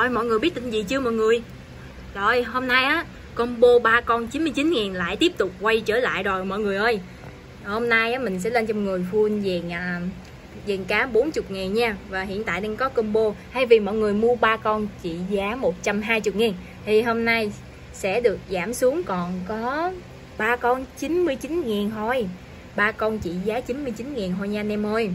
Rồi mọi người biết tin gì chưa mọi người? Rồi hôm nay á Combo ba con 99 ngàn lại tiếp tục quay trở lại rồi mọi người ơi. Hôm nay á, mình sẽ lên cho mọi người full vàng à, vàng cá 40 ngàn nha. Và hiện tại đang có combo. Hay vì mọi người mua ba con trị giá 120 ngàn Thì hôm nay sẽ được giảm xuống còn có ba con 99 ngàn thôi. Ba con trị giá 99 ngàn thôi nha anh em ơi.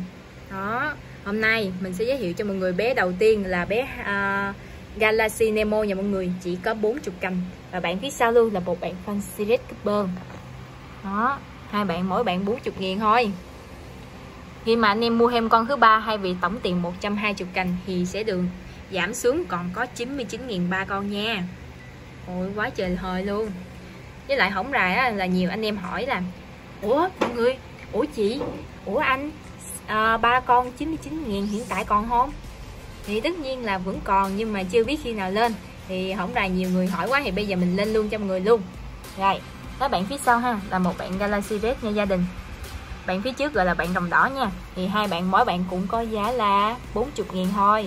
Đó Hôm nay mình sẽ giới thiệu cho mọi người bé đầu tiên là bé uh, Galaxy Nemo nha mọi người chỉ có 40 cành. Và bạn phía sau luôn là một bạn fan Red Cooper. Đó hai bạn mỗi bạn 40 nghìn thôi. Khi mà anh em mua thêm con thứ ba hay vì tổng tiền 120 cành thì sẽ được giảm xuống còn có 99.000 ba con nha. Ôi quá trời hời luôn. Với lại hổng rài á, là nhiều anh em hỏi là ủa mọi người ủa chị ủa anh à, ba con 99.000 hiện tại còn không? Thì tất nhiên là vẫn còn, nhưng mà chưa biết khi nào lên. Thì không rài nhiều người hỏi quá thì bây giờ mình lên luôn cho mọi người luôn. Rồi các bạn phía sau ha, là một bạn Galaxy Red nha gia đình. Bạn phía trước gọi là bạn đồng đỏ nha. Thì hai bạn, mỗi bạn cũng có giá là 40 ngàn thôi.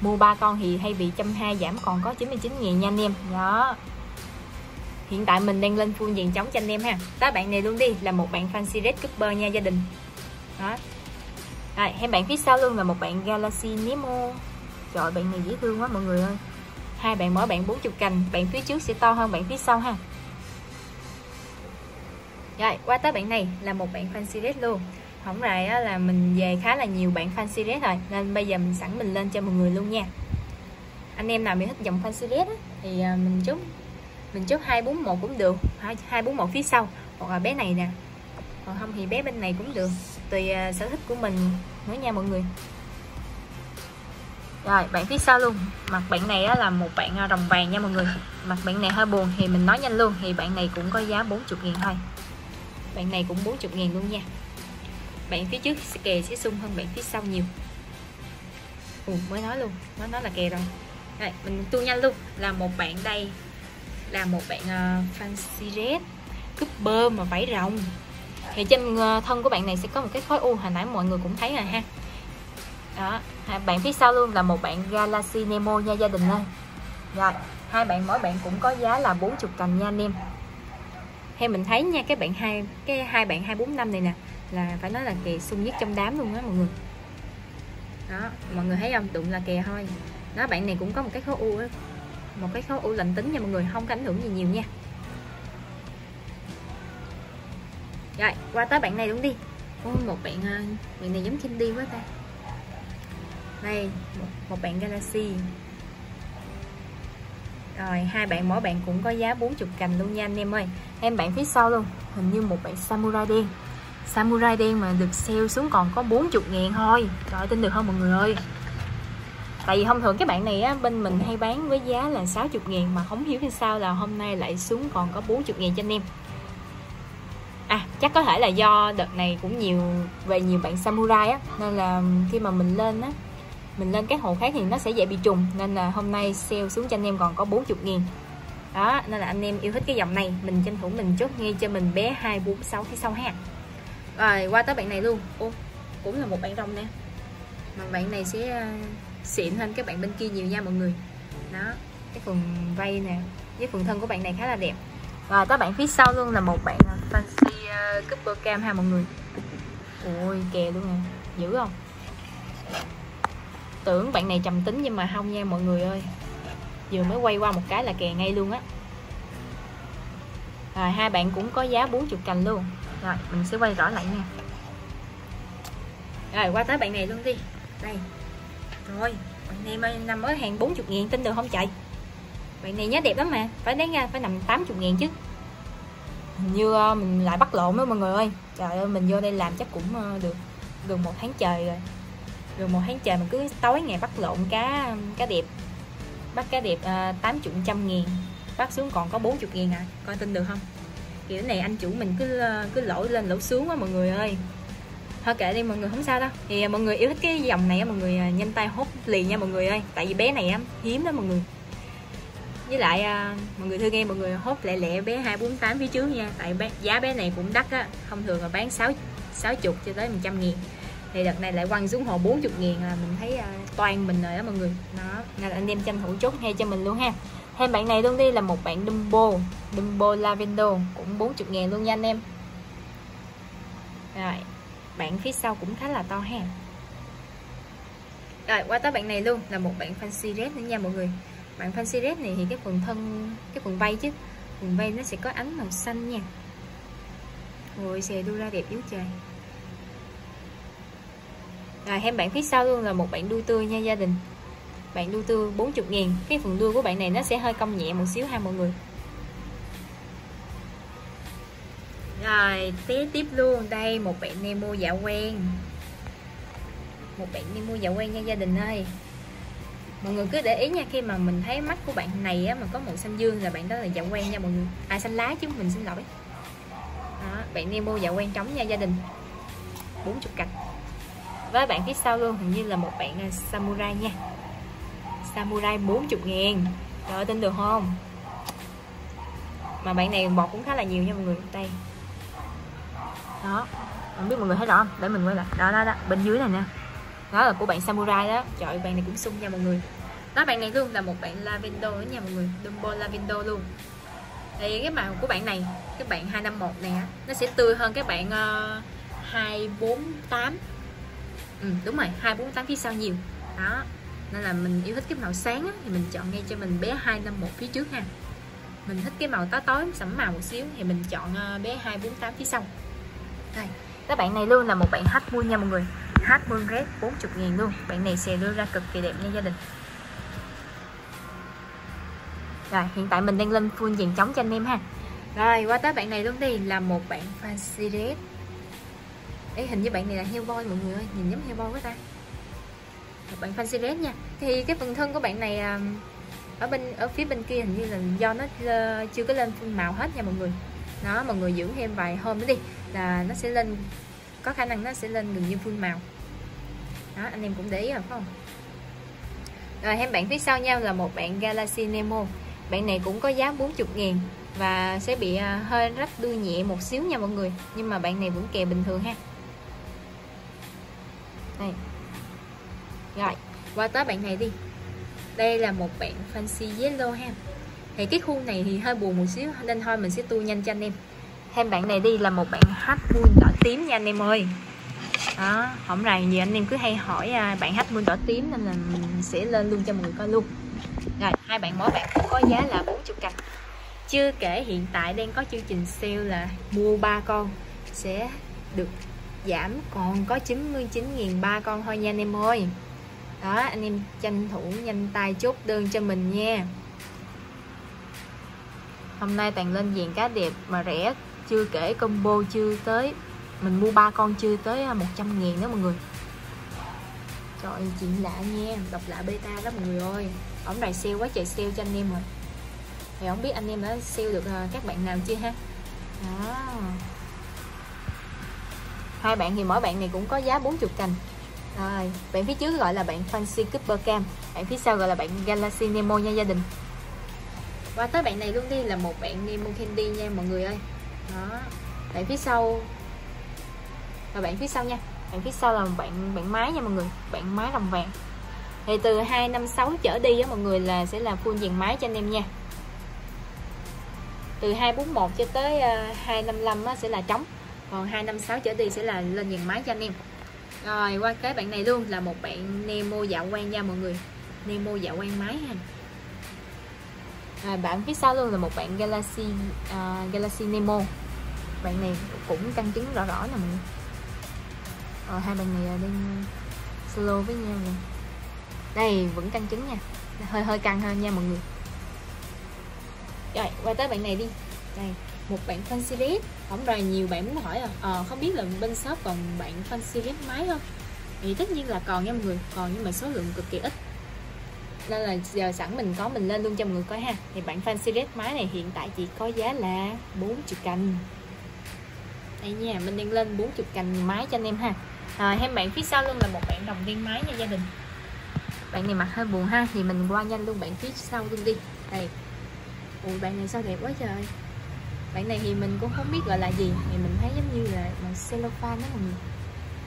Mua ba con thì hay bị trăm hai giảm còn có 99 ngàn nha anh em. Đó. Hiện tại mình đang lên full diện trống cho anh em ha. Các bạn này luôn đi, là một bạn Fancy Red Cooper nha gia đình. Đó. À, rồi hai bạn phía sau luôn là một bạn Galaxy Nemo. Trời bạn này dễ thương quá mọi người ơi. Hai bạn mỗi bạn 40 cành bạn phía trước sẽ to hơn bạn phía sau ha. Rồi qua tới bạn này là một bạn Fancy Red luôn. Không rày là mình về khá là nhiều bạn Fancy Red rồi nên bây giờ mình sẵn mình lên cho mọi người luôn nha. Anh em nào bị thích dòng Fancy Red á, thì à, mình chốt mình chốt 241 cũng được 241 phía sau. Hoặc là bé này nè. Còn không thì bé bên này cũng được tùy uh, sở thích của mình nữa nha mọi người. Rồi bạn phía sau luôn. Mặt bạn này á, là một bạn đồng rồng vàng nha mọi người. Mặt bạn này hơi buồn thì mình nói nhanh luôn thì bạn này cũng có giá 40 ngàn thôi. Bạn này cũng 40 ngàn luôn nha. Bạn phía trước kè sẽ sung hơn bạn phía sau nhiều. Ồ, mới nói luôn. Mới nói là kè rồi. Rồi mình tu nhanh luôn. Là một bạn đây là một bạn à, uh, fancy red cúp bơ mà vải rồng thì trên ờ, thân của bạn này sẽ có một cái khối u, hồi nãy mọi người cũng thấy rồi ha. Đó bạn phía sau luôn là một bạn Galaxy Nemo nha, gia đình ơi. Rồi, hai bạn mỗi bạn cũng có giá là 40 cành nha anh em. Theo mình thấy nha, cái bạn hai, cái hai bạn 245 này nè, là phải nói là kè sung nhất trong đám luôn á mọi người. Đó, mọi người thấy không? Đụng là kè thôi. Đó, bạn này cũng có một cái khối u á. Một cái khối u lành tính nha mọi người, không có ảnh hưởng gì nhiều nha. Rồi qua tới bạn này đúng đi. Ôi, một bạn ờ, bạn này giống Candy quá ta. Đây một, một bạn Galaxy. Rồi hai bạn mỗi bạn cũng có giá 40 cành luôn nha anh em ơi. Em bạn phía sau luôn hình như một bạn Samurai đen. Samurai đen mà được sale xuống còn có 40 ngàn thôi. Trời tin được không mọi người ơi? Tại vì thông thường cái bạn này á, bên mình hay bán với giá là 60 ngàn Mà không hiểu vì sao là hôm nay lại xuống còn có 40 ngàn cho anh em. à chắc có thể là do đợt này cũng nhiều, về nhiều bạn samurai á. Nên là khi mà mình lên á, mình lên các hồ khác thì nó sẽ dễ bị trùng. Nên là hôm nay sale xuống cho anh em còn có 40 nghìn. Đó, nên là anh em yêu thích cái dòng này, mình tranh thủ mình chốt ngay cho mình bé 246 phía sau ha. Rồi, qua tới bạn này luôn. Ô, cũng là một bạn rong nè. Mà bạn này sẽ ờ, xịn hơn các bạn bên kia nhiều nha mọi người. Đó, cái phần vây nè với phần thân của bạn này khá là đẹp. Rồi các bạn phía sau luôn là một bạn ờ, fancy uh, Cooper Cam ha mọi người. Ôi kè luôn nè. Dữ không? Tưởng bạn này trầm tính nhưng mà không nha mọi người ơi. Vừa mới quay qua một cái là kè ngay luôn á. Rồi hai bạn cũng có giá 40 cành luôn. Rồi mình sẽ quay rõ lại nha. Rồi qua tới bạn này luôn đi. Đây. Rồi bạn này nằm ở hàng 40 ngàn tin được không chạy Bạn này nhớ đẹp lắm mà. Phải đáng ra phải nằm 80 ngàn chứ như ờ, mình lại bắt lộn đó mọi người ơi. Trời ơi, mình vô đây làm chắc cũng ờ, được, gần một tháng trời rồi. Gần một tháng trời mình cứ tối ngày bắt lộn cá cá đẹp. Bắt cá đẹp ờ, tám chục trăm nghìn. Bắt xuống còn có 40 nghìn à. Coi tin được không? Kiểu này anh chủ mình cứ cứ lỗi lên lỗ xuống á mọi người ơi. Thôi kệ đi mọi người, không sao đâu. Thì mọi người yêu thích cái dòng này á mọi người nhanh tay hốt liền nha mọi người ơi. Tại vì bé này á, hiếm đó mọi người với lại uh, mọi người thương em mọi người hốt lẹ lẹ bé 248 phía trước nha. Tại bé, giá bé này cũng đắt á thông thường là bán 6 60 cho tới 100 nghìn. Thì đợt này lại quăng xuống hồ 40 nghìn là mình thấy à, uh, toàn mình rồi đó mọi người. Đó. Nên là anh em tranh thủ chốt ngay cho mình luôn ha. Thêm bạn này luôn đi là một bạn Dumbo Dumbo Lavendo cũng 40 ngàn luôn nha anh em. Rồi bạn phía sau cũng khá là to ha. Rồi qua tới bạn này luôn là một bạn fancy red nữa nha mọi người bạn fancy red này thì cái phần thân, cái phần vây chứ. Phần vây nó sẽ có ánh màu xanh nha. Rồi xè đu ra đẹp yếu trời rồi thêm bạn phía sau luôn là một bạn đuôi tươi nha gia đình. Bạn đuôi tươi 40 ngàn. Cái phần đuôi của bạn này nó sẽ hơi cong nhẹ một xíu ha mọi người. Rồi tiếp tiếp luôn. Đây, một bạn Nemo dạ quen. Một bạn Nemo dạ quen nha gia đình ơi mọi người cứ để ý nha khi mà mình thấy mắt của bạn này á, mà có màu xanh dương là bạn đó là dạ quen nha mọi người. À xanh lá chứ mình xin lỗi. Đó, bạn Nemo dạ quen trống nha gia đình. 40 cạch với bạn phía sau luôn hình như là một bạn à, samurai nha. Samurai 40 ngàn. Rồi tin được không? Mà bạn này bọt cũng khá là nhiều nha mọi người. Đây. Đó. Không biết mọi người thấy rõ không? Để mình quay lại. Đó đó đó. Bên dưới này nè đó là của bạn samurai đó. Trời bạn này cũng sung nha mọi người. Đó bạn này luôn là một bạn lavendo đó nha mọi người. Dumbo lavendo luôn. Thì cái màu của bạn này cái bạn 251 này nó sẽ tươi hơn các bạn ờ, uh, 248 ừ, đúng rồi 248 phía sau nhiều. Đó nên là mình yêu thích cái màu sáng á, thì mình chọn ngay cho mình bé 251 phía trước ha. Mình thích cái màu tối tối sẫm màu một xíu thì mình chọn uh, bé 248 phía sau. Đây các bạn này luôn là một bạn hát nha mọi người hát red 40.000 luôn. Bạn này xè đưa ra cực kỳ đẹp nha gia đình. Rồi, hiện tại mình đang lên full dàn trống cho anh em ha. Rồi, qua tới bạn này luôn đi, là một bạn fancy red hình như bạn này là heo boy mọi người ơi, nhìn giống heo boy quá ta. Một bạn fancy red nha. Thì cái phần thân của bạn này à, ở bên, ở phía bên kia hình như là do nó ờ, chưa có lên full màu hết nha mọi người. Nó mọi người giữ thêm vài hôm nữa đi, là nó sẽ lên có khả năng nó sẽ lên gần như full màu. Đó, anh em cũng để ý rồi, phải không? Rồi em bạn phía sau nhau là một bạn Galaxy Nemo. Bạn này cũng có giá 40 ngàn và sẽ bị à, hơi rách đuôi nhẹ một xíu nha mọi người, nhưng mà bạn này vẫn kè bình thường ha. Đây. Rồi, qua tới bạn này đi. Đây là một bạn fancy yellow ha. Thì cái khuôn này thì hơi buồn một xíu, nên thôi mình sẽ tu nhanh cho anh em thêm bạn này đi là một bạn hát buôn đỏ tím nha anh em ơi. Đó hổng rày nhiều anh em cứ hay hỏi à, bạn hát buôn đỏ tím nên là mình sẽ lên luôn cho mọi người coi luôn. Rồi hai bạn mỗi bạn cũng có giá là 40 cành. Chưa kể hiện tại đang có chương trình sale là mua ba con sẽ được giảm còn có 99.000 ba con thôi nha anh em ơi. Đó anh em tranh thủ nhanh tay chốt đơn cho mình nha. Hôm nay toàn lên diện cá đẹp mà rẻ chưa kể combo chưa tới. Mình mua ba con chưa tới à, 100 ngàn đó mọi người. Trời ơi, chuyện lạ nha. Độc lạ beta đó mọi người ơi. Ổng đài sale quá trời sale cho anh em rồi. Thì không biết anh em đã sale được à, các bạn nào chưa ha? Đó. Hai bạn thì mỗi bạn này cũng có giá 40 cành. Rồi bạn phía trước gọi là bạn Fancy Cooper Cam. Bạn phía sau gọi là bạn Galaxy Nemo nha gia đình. Qua tới bạn này luôn đi là một bạn Nemo Candy nha mọi người ơi đó. Bạn phía sau. Và bạn phía sau nha. Bạn phía sau là bạn bạn máy nha mọi người. Bạn máy đồng vàng. Thì từ 256 trở đi á mọi người là sẽ là full dàn máy cho anh em nha. Từ 241 cho tới ờ, 255 á, sẽ là trống. Còn 256 trở đi sẽ là lên dàn máy cho anh em. Rồi qua cái bạn này luôn là một bạn Nemo dạo quan nha mọi người. Nemo dạo quan máy ha à, bạn phía sau luôn là một bạn Galaxy uh, Galaxy Nemo. Bạn này cũng căng trứng rõ rõ nè mọi người. Ờ, hai bạn này à, đang solo với nhau nè. Đây vẫn căng trứng nha. Hơi hơi căng hơn nha mọi người. Rồi qua tới bạn này đi. Đây một bạn fan series không rồi nhiều bạn muốn hỏi à? Ờ, không biết là bên shop còn bạn fan series máy không? Thì tất nhiên là còn nha mọi người. Còn nhưng mà số lượng cực kỳ ít nên là giờ sẵn mình có, mình lên luôn cho mọi người coi ha. Thì bạn fan series máy này hiện tại chỉ có giá là 40 cành. Đây nha, mình đang lên 40 cành máy cho anh em ha. Rồi thêm bạn phía sau luôn là một bạn đồng viên máy nha gia đình. Bạn này mặc hơi buồn ha, thì mình qua nhanh luôn bạn phía sau luôn đi. Đây. Ui bạn này sao đẹp quá trời. Bạn này thì mình cũng không biết gọi là gì, thì mình thấy giống như là bằng cellophane đó mọi người.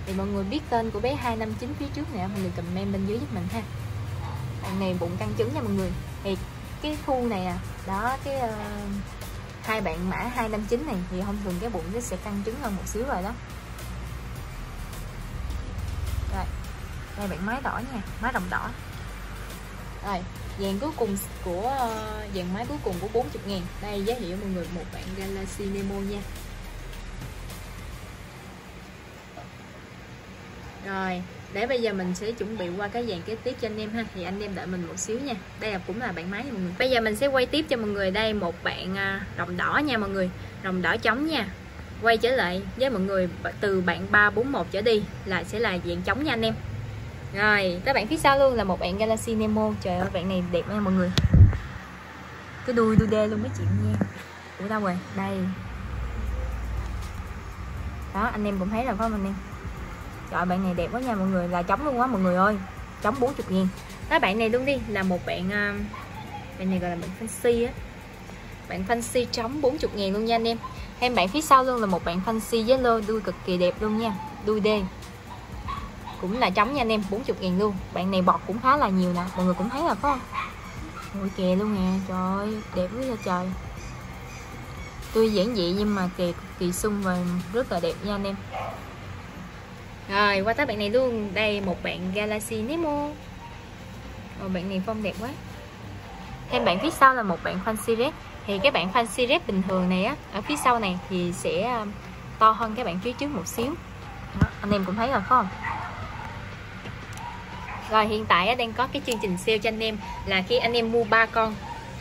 Thì mọi người biết tên của bé 259 phía trước này mọi người comment bên dưới giúp mình ha bạn này bụng căng trứng nha mọi người. Thì cái khu này à đó cái uh, hai bạn mã 259 này thì thông thường cái bụng nó sẽ căng trứng hơn một xíu rồi đó. Rồi đây bạn máy đỏ nha máy đồng đỏ. Rồi dàn cuối cùng của uh, dàn máy cuối cùng của 40 ngàn. Đây giá hiệu mọi người một bạn Galaxy Nemo nha. Rồi để bây giờ mình sẽ chuẩn bị qua cái dàn kế tiếp cho anh em ha. Thì anh em đợi mình một xíu nha. Đây là cũng là bạn máy nha mọi người. Bây giờ mình sẽ quay tiếp cho mọi người. Đây, một bạn à, rồng đồng đỏ nha mọi người. Đồng đỏ trống nha. Quay trở lại với mọi người từ bạn 341 trở đi là sẽ là dạng trống nha anh em. Rồi, các bạn phía sau luôn là một bạn Galaxy Nemo. Trời ơi, bạn này đẹp nha mọi người. Cái đuôi đuôi đê luôn mấy chuyện nha. Ủa, đâu rồi? Đây. Đó, anh em cũng thấy rồi phải không anh em? Trời bạn này đẹp quá nha, mọi người. Là trống luôn quá mọi người ơi. Trống 40 nghìn. Đó bạn này luôn đi, Là một bạn à, Bạn này gọi là bạn fancy á. Bạn fancy trống 40 nghìn luôn nha anh em. Em bạn phía sau luôn là một bạn fancy yellow, Đuôi cực kỳ đẹp luôn nha. Đuôi đen Cũng là trống nha anh em 40 nghìn luôn. Bạn này bọt cũng khá là nhiều nè, Mọi người cũng thấy là phải không Ôi, kè luôn nè. Trời ơi, đẹp quá là trời. Tuy giản dị nhưng mà kè cực kỳ sung và rất là đẹp nha anh em rồi qua tới bạn này luôn. Đây một bạn Galaxy Nemo. Ồ, bạn này phong đẹp quá. Thêm bạn phía sau là một bạn Fancy Red thì cái bạn Fancy Red bình thường này á ở phía sau này thì sẽ um, to hơn cái bạn phía trước một xíu. Đó, anh em cũng thấy rồi phải không? Rồi hiện tại đang có cái chương trình sale cho anh em là khi anh em mua ba con.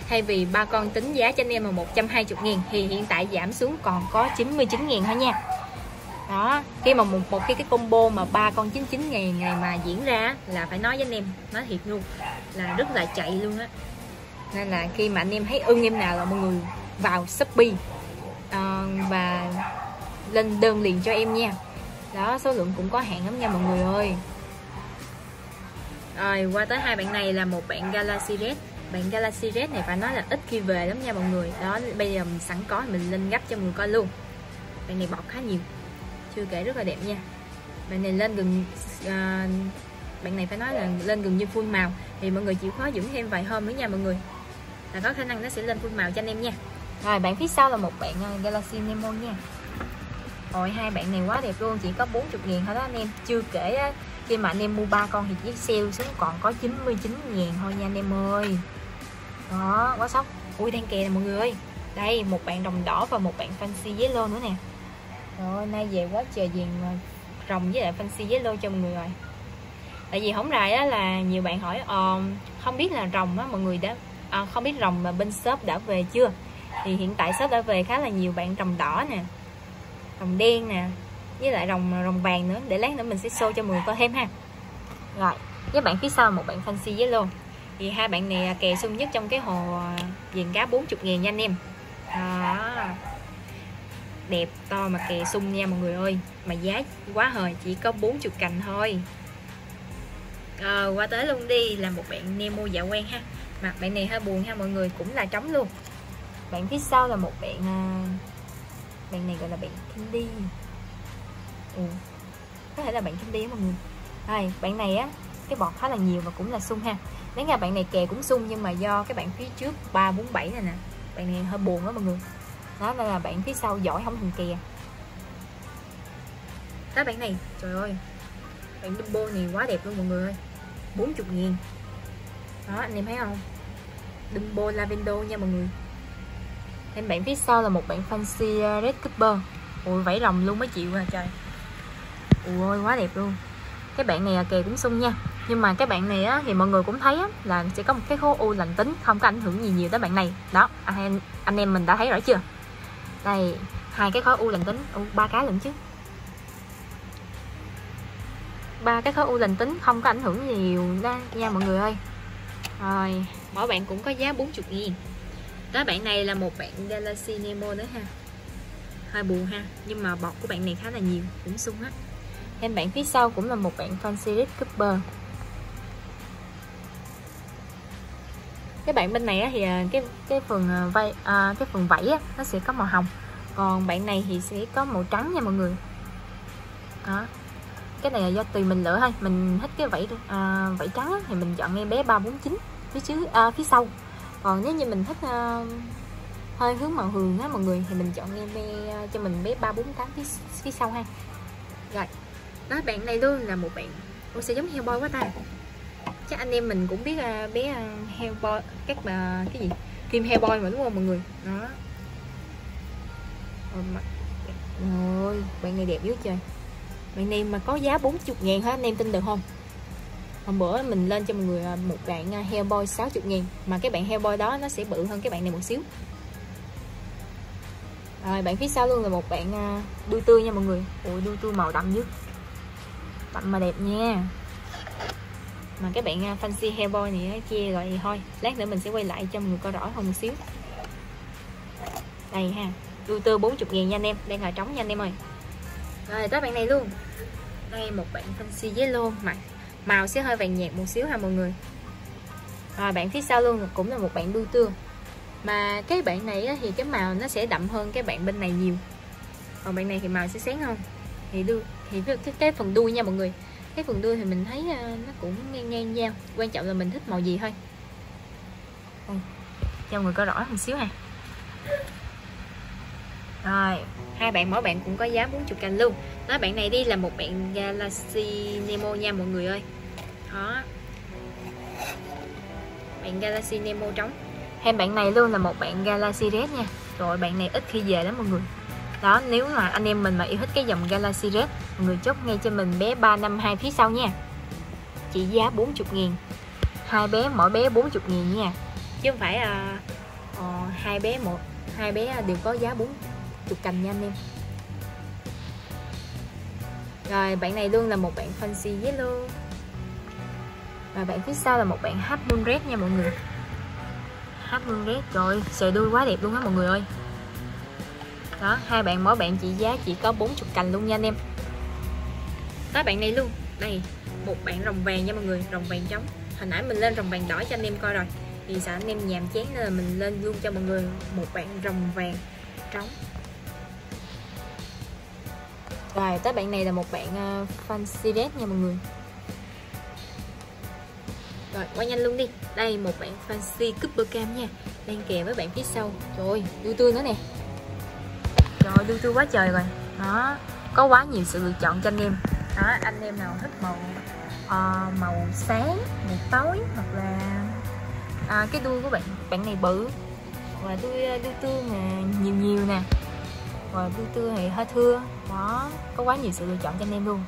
Thay vì ba con tính giá cho anh em là 120 000 thì hiện tại giảm xuống còn có 99 000 thôi nha đó khi mà một một cái cái combo mà ba con 99 ngày ngày mà diễn ra là phải nói với anh em nói thiệt luôn là rất là chạy luôn á. Nên là khi mà anh em thấy ưng em nào là mọi người vào shopee uh, và lên đơn liền cho em nha. Đó số lượng cũng có hạn lắm nha mọi người ơi. Rồi qua tới hai bạn này là một bạn Galaxy Red. Bạn Galaxy Red này phải nói là ít khi về lắm nha mọi người. Đó bây giờ mình sẵn có mình lên gấp cho mọi người coi luôn. Bạn này bọc khá nhiều chưa kể rất là đẹp nha. Bạn này lên gần à, bạn này phải nói là lên gần như full màu. Thì mọi người chịu khó dưỡng thêm vài hôm nữa nha mọi người. Là có khả năng nó sẽ lên full màu cho anh em nha. Rồi bạn phía sau là một bạn à, Galaxy Nemo nha. Ôi hai bạn này quá đẹp luôn chỉ có 40 ngàn thôi đó anh em. Chưa kể á, khi mà anh em mua ba con thì chiếc sale xuống còn có 99 ngàn thôi nha anh em ơi. Đó quá sốc. Ui đang kè nè mọi người ơi. Đây một bạn đồng đỏ và một bạn fancy yellow nữa nè rồi nay về quá trời viền rồng với lại fancy với lô cho mọi người rồi. Tại vì hổng rài á là nhiều bạn hỏi uh, không biết là rồng á mọi người đã à, không biết rồng mà bên shop đã về chưa? Thì hiện tại shop đã về khá là nhiều bạn rồng đỏ nè rồng đen nè với lại rồng rồng vàng nữa. Để lát nữa mình sẽ show cho mọi người coi thêm ha. Rồi với bạn phía sau một bạn fancy với lô. Thì hai bạn này kè sung nhất trong cái hồ à, viền cá 40 ngàn nha anh em. Đó đẹp to mà kè sung nha mọi người ơi. Mà giá quá hời chỉ có 40 cành thôi. À, qua tới luôn đi là một bạn Nemo dạ quen ha. Mặt bạn này hơi buồn ha mọi người cũng là trống luôn. Bạn phía sau là một bạn à, bạn này gọi là bạn Candy ừ. có thể là bạn Candy mọi người. Đây bạn này á cái bọt khá là nhiều và cũng là sung ha. Nếu nhà bạn này kè cũng sung nhưng mà do cái bạn phía trước 347 này nè bạn này hơi buồn đó mọi người đó là bạn phía sau giỏi không thằng kìa đó bạn này trời ơi. Bạn Dumbo này quá đẹp luôn mọi người ơi. 40 nghìn. Đó anh em thấy không? Dumbo Lavendo nha mọi người. Em bạn phía sau là một bạn fancy ờ, Red Cooper. Ui vảy rồng luôn mới chịu à trời. Ui quá đẹp luôn. Cái bạn này là kè cũng sung nha. Nhưng mà cái bạn này á, thì mọi người cũng thấy á, là sẽ có một cái khối u lành tính không có ảnh hưởng gì nhiều tới bạn này. Đó anh, anh em mình đã thấy rõ chưa? Đây hai cái khối u lành tính. Ba cái lận chứ. Ba cái khối u lành tính không có ảnh hưởng nhiều đó nha mọi người ơi. Rồi, mỗi bạn cũng có giá 40 nghìn. Đó bạn này là một bạn Galaxy Nemo nữa ha. Hơi buồn ha, nhưng mà bọt của bạn này khá là nhiều, cũng sung á. Em bạn phía sau cũng là một bạn fan series Cooper. Cái bạn bên này thì à, cái cái phần à, vây à, cái phần vảy nó sẽ có màu hồng. Còn bạn này thì sẽ có màu trắng nha mọi người. Đó. Cái này là do tùy mình lựa thôi mình thích cái vảy à, vảy trắng á, thì mình chọn em bé 349 phía chứ à, phía sau. Còn nếu như mình thích à, hơi hướng màu hường á mọi người thì mình chọn em bé à, cho mình bé 348 phía, phía sau ha. Rồi. Đó bạn này luôn là một bạn Ủa sẽ giống heo boy quá ta chắc anh em mình cũng biết uh, bé à, uh, heo boy các uh, cái gì? Phim heo boy mà đúng không mọi người? Đó. Ờ, Rồi bạn này đẹp dữ trời. Bạn này mà có giá 40 ngàn hết anh em tin được không? Hôm bữa mình lên cho mọi người à, một bạn heo boy 60 ngàn mà cái bạn heo boy đó nó sẽ bự hơn cái bạn này một xíu. Rồi bạn phía sau luôn là một bạn đuôi tươi nha mọi người. Ôi đuôi tươi màu đậm nhất. Đậm mà đẹp nha mà các bạn à, fancy hair boy này chia rồi thì thôi lát nữa mình sẽ quay lại cho mọi người coi rõ hơn một xíu. Đây ha đuôi tươi 40 ngàn nha anh em đang là trống nha anh em ơi. Rồi tới bạn này luôn. Đây một bạn fancy yellow mặt màu sẽ hơi vàng nhạt một xíu ha mọi người. Rồi bạn phía sau luôn cũng là một bạn đuôi tương. Mà cái bạn này thì cái màu nó sẽ đậm hơn cái bạn bên này nhiều. Còn bạn này thì màu sẽ sáng hơn. Thì đu thì cái, cái phần đuôi nha mọi người cái phần đuôi thì mình thấy nó cũng ngang ngang nhau. Quan trọng là mình thích màu gì thôi. Cho người coi rõ một xíu ha. Rồi hai bạn mỗi bạn cũng có giá 40 cành luôn. Đó bạn này đi là một bạn Galaxy Nemo nha mọi người ơi. Đó. Bạn Galaxy Nemo trống. Hay bạn này luôn là một bạn Galaxy Red nha. Rồi bạn này ít khi về lắm mọi người đó nếu mà anh em mình mà yêu thích cái dòng Galaxy Red mọi người chốt ngay cho mình bé 352 phía sau nha. Chỉ giá 40 ngàn hai bé mỗi bé 40 ngàn nha. Chứ không phải à, à, hai bé một hai bé đều có giá 40 cành nha anh em. Rồi bạn này luôn là một bạn fancy yellow và bạn phía sau là một bạn half moon red nha mọi người. Half moon red rồi sợi đuôi quá đẹp luôn á mọi người ơi đó hai bạn mỗi bạn trị giá chỉ có 40 cành luôn nha anh em. Tới bạn này luôn. Đây một bạn rồng vàng nha mọi người rồng vàng trống. Hồi nãy mình lên rồng vàng đỏ cho anh em coi rồi. Thì sợ anh em nhàm chán nên là mình lên luôn cho mọi người một bạn rồng vàng trống. Rồi tới bạn này là một bạn ờ, uh, fancy red nha mọi người. Rồi qua nhanh luôn đi. Đây một bạn fancy cooper cam nha. Đang kèm với bạn phía sau. Trời ơi tươi tươi nữa nè ơi đuôi tư quá trời rồi. Đó có quá nhiều sự lựa chọn cho anh em. Đó anh em nào thích màu uh, màu sáng màu tối hoặc là à, cái đuôi của bạn bạn này bự. Và đuôi à, đuôi tươi mà nhiều nhiều nè. Và đuôi tươi thì hơi thưa. Đó có quá nhiều sự lựa chọn cho anh em luôn.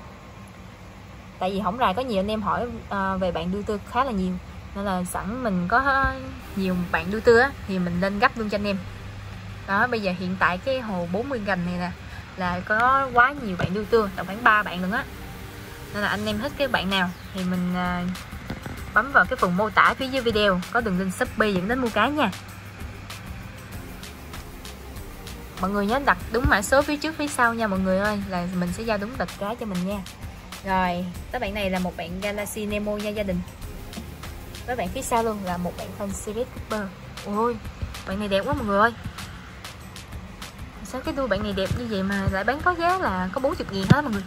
Tại vì không rài có nhiều anh em hỏi uh, về bạn đuôi tư khá là nhiều. Nên là sẵn mình có ờ, nhiều bạn đuôi tư á, thì mình lên gấp luôn cho anh em đó, bây giờ hiện tại cái hồ 40 gành này nè, là có quá nhiều bạn đuôi tươi tầm khoảng 3 bạn luôn á. Nên là anh em thích cái bạn nào thì mình à, bấm vào cái phần mô tả phía dưới video, có đường link shopee dẫn đến mua cá nha. Mọi người nhớ đặt đúng mã số phía trước phía sau nha mọi người ơi, là mình sẽ giao đúng đặt cá cho mình nha. Rồi các bạn này là một bạn Galaxy Nemo nha gia đình. Các bạn phía sau luôn là một bạn fan Series Cooper. Ôi, bạn này đẹp quá mọi người ơi sao cái đuôi bạn này đẹp như vậy mà lại bán có giá là có 40 nghìn hết mọi người.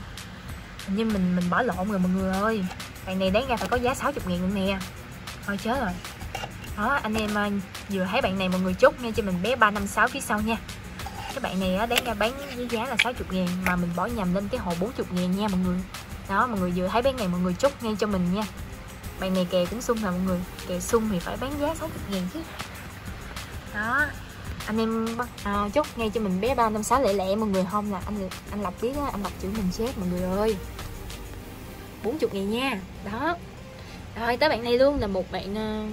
Nhưng mình mình bỏ lộn rồi mọi người ơi. Bạn này đáng ra phải có giá 60 nghìn luôn nè. Thôi chết rồi. Đó, anh em à, vừa thấy bạn này mọi người chốt ngay cho mình bé 356 phía sau nha. Cái bạn này đáng ra bán với giá là 60 ngàn mà mình bỏ nhầm lên cái hồ 40 ngàn nha mọi người. Đó, mọi người vừa thấy bé này mọi người chốt ngay cho mình nha. Bạn này kè cũng sung là mọi người. Kè sung thì phải bán giá 60 ngàn chứ. Đó anh em à, chốt ngay cho mình bé ba năm sáu lẻ lẻ mọi người không là anh anh lọc biết anh đọc chữ mình chết mọi người ơi. 40 ngày nha. Đó. Rồi tới bạn này luôn là một bạn ờ,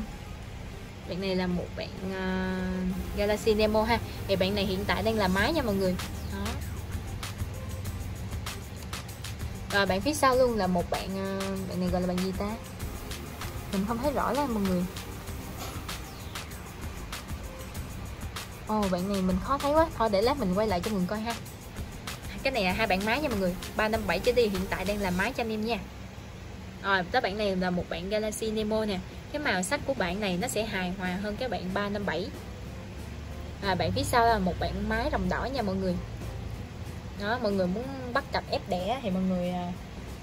bạn này là một bạn uh, Galaxy Nemo ha. Thì bạn này hiện tại đang là máy nha mọi người. Đó. Rồi bạn phía sau luôn là một bạn uh, bạn này gọi là bạn gì ta? Mình không thấy rõ lắm mọi người. Ồ oh, bạn này mình khó thấy quá thôi để lát mình quay lại cho mọi người coi ha. Cái này là hai bạn máy nha mọi người 357 cho đi hiện tại đang là máy cho anh em nha. Rồi tới bạn này là một bạn Galaxy Nemo nè. Cái màu sắc của bạn này nó sẽ hài hòa hơn cái bạn 357 à, bạn phía sau là một bạn máy rồng đỏ nha mọi người. Đó mọi người muốn bắt cặp ép đẻ thì mọi người à,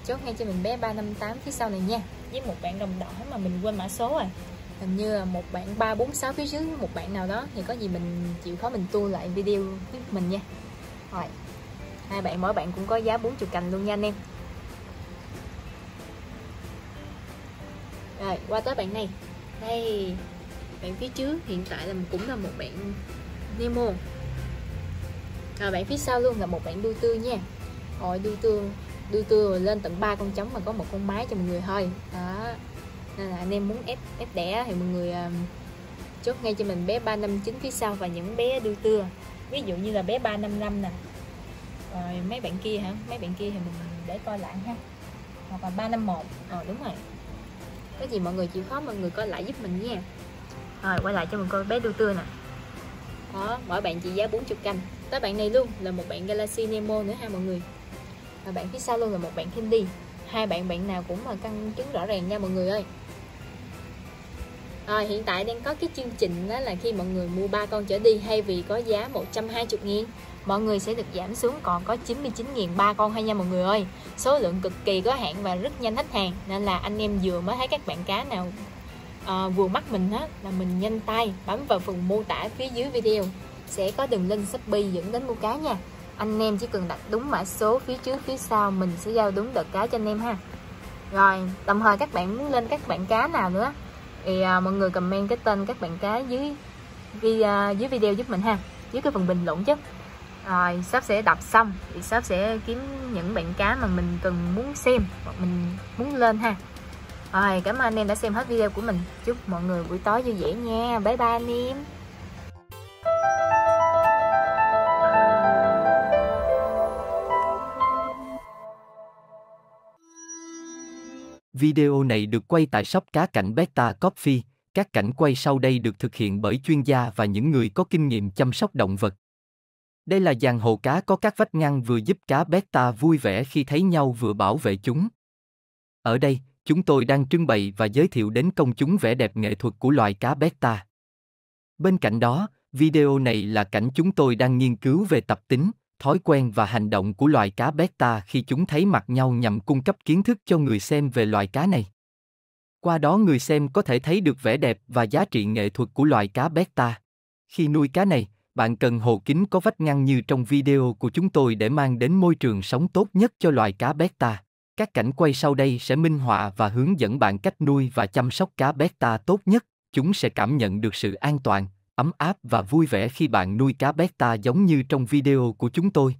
chốt ngay cho mình bé 358 phía sau này nha. Với một bạn đồng đỏ mà mình quên mã số rồi hình như là một bạn 346 phía trước, một bạn nào đó. Thì có gì mình chịu khó mình tua lại video với mình nha. Rồi, hai bạn, mỗi bạn cũng có giá 40 cành luôn nha anh em. Rồi, qua tới bạn này. Đây, bạn phía trước hiện tại là cũng là một bạn Nemo. Rồi, bạn phía sau luôn là một bạn đuôi tươi nha. Rồi đuôi tươi đuôi tươi lên tận ba con trống mà có một con mái cho mọi người thôi. Đó nên là anh em muốn ép ép đẻ thì mọi người um, chốt ngay cho mình bé 359 phía sau và những bé đưa tưa. Ví dụ như là bé 355 nè. Rồi mấy bạn kia hả? Mấy bạn kia thì mình để coi lại ha. Hoặc là 351 ờ đúng rồi. Cái gì mọi người chịu khó mọi người coi lại giúp mình nha. Rồi quay lại cho mình coi bé đuôi tưa nè. Đó mỗi bạn trị giá 40 canh. Tới bạn này luôn là một bạn Galaxy Nemo nữa ha mọi người. Và bạn phía sau luôn là một bạn Candy hai bạn bạn nào cũng mà căng chứng rõ ràng nha mọi người ơi. À, hiện tại đang có cái chương trình đó là khi mọi người mua ba con trở đi hay vì có giá 120 nghìn mọi người sẽ được giảm xuống còn có 99 nghìn ba con hay nha mọi người ơi. Số lượng cực kỳ có hạn và rất nhanh hết hàng nên là anh em vừa mới thấy các bạn cá nào à, vừa mắt mình hết là mình nhanh tay bấm vào phần mô tả phía dưới video. Sẽ có đường link shopee dẫn đến mua cá nha anh em chỉ cần đặt đúng mã số phía trước phía sau mình sẽ giao đúng đợt cá cho anh em ha. Rồi đồng thời các bạn muốn lên các bạn cá nào nữa thì à, mọi người comment cái tên các bạn cá dưới video, à, dưới video giúp mình ha dưới cái phần bình luận chứ. Rồi sắp sẽ đọc xong thì sắp sẽ kiếm những bạn cá mà mình cần muốn xem hoặc mình muốn lên ha. Rồi cảm ơn anh em đã xem hết video của mình. Chúc mọi người buổi tối vui vẻ nha. Bye bye anh em Video này được quay tại shop cá cảnh Beta Coffee. Các cảnh quay sau đây được thực hiện bởi chuyên gia và những người có kinh nghiệm chăm sóc động vật. Đây là dàn hồ cá có các vách ngăn vừa giúp cá beta vui vẻ khi thấy nhau vừa bảo vệ chúng. Ở đây, chúng tôi đang trưng bày và giới thiệu đến công chúng vẻ đẹp nghệ thuật của loài cá beta. Bên cạnh đó, video này là cảnh chúng tôi đang nghiên cứu về tập tính, thói quen và hành động của loài cá beta khi chúng thấy mặt nhau nhằm cung cấp kiến thức cho người xem về loài cá này. Qua đó người xem có thể thấy được vẻ đẹp và giá trị nghệ thuật của loài cá beta. Khi nuôi cá này, bạn cần hồ kính có vách ngăn như trong video của chúng tôi để mang đến môi trường sống tốt nhất cho loài cá beta. Các cảnh quay sau đây sẽ minh họa và hướng dẫn bạn cách nuôi và chăm sóc cá beta tốt nhất. Chúng sẽ cảm nhận được sự an toàn, ấm áp và vui vẻ khi bạn nuôi cá beta giống như trong video của chúng tôi.